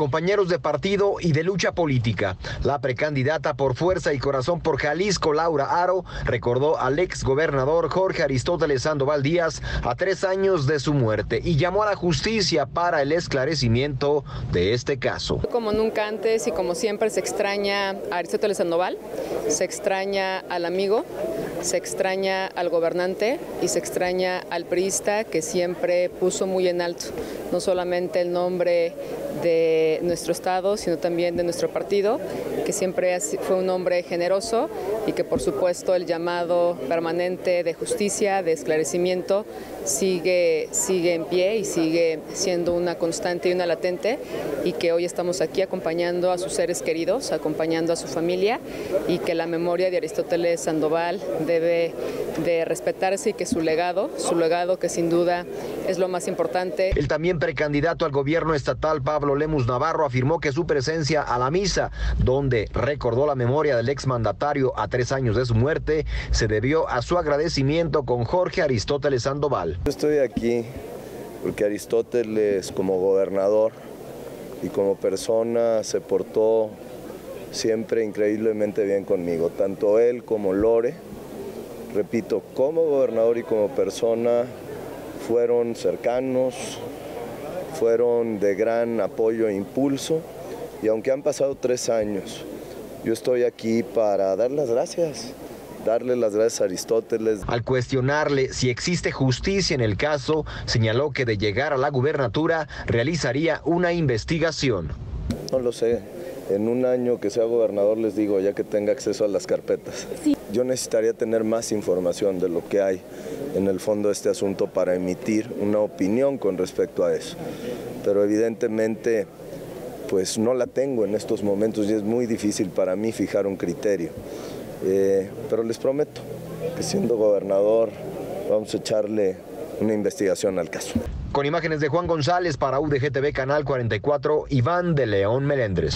compañeros de partido y de lucha política. La precandidata por Fuerza y Corazón por Jalisco, Laura Aro, recordó al ex gobernador Jorge Aristóteles Sandoval Díaz a tres años de su muerte y llamó a la justicia para el esclarecimiento de este caso. Como nunca antes y como siempre se extraña a Aristóteles Sandoval, se extraña al amigo, se extraña al gobernante y se extraña al priista que siempre puso muy en alto no solamente el nombre de nuestro Estado, sino también de nuestro partido, que siempre fue un hombre generoso y que por supuesto el llamado permanente de justicia, de esclarecimiento, sigue, sigue en pie y sigue siendo una constante y una latente y que hoy estamos aquí acompañando a sus seres queridos, acompañando a su familia y que la memoria de Aristóteles Sandoval debe de respetarse y que su legado, su legado que sin duda es lo más importante. El también precandidato al gobierno estatal Pablo Lemus Navarro afirmó que su presencia a la misa, donde recordó la memoria del exmandatario a tres años de su muerte, se debió a su agradecimiento con Jorge Aristóteles Sandoval. estoy aquí porque Aristóteles como gobernador y como persona se portó siempre increíblemente bien conmigo, tanto él como Lore repito, como gobernador y como persona fueron cercanos, fueron de gran apoyo e impulso y aunque han pasado tres años, yo estoy aquí para dar las gracias, darle las gracias a Aristóteles. Al cuestionarle si existe justicia en el caso, señaló que de llegar a la gubernatura realizaría una investigación. No lo sé, en un año que sea gobernador les digo, ya que tenga acceso a las carpetas. Yo necesitaría tener más información de lo que hay en el fondo de este asunto para emitir una opinión con respecto a eso. Pero evidentemente pues no la tengo en estos momentos y es muy difícil para mí fijar un criterio. Eh, pero les prometo que siendo gobernador vamos a echarle una investigación al caso. Con imágenes de Juan González para UDGTV Canal 44, Iván de León Melendres.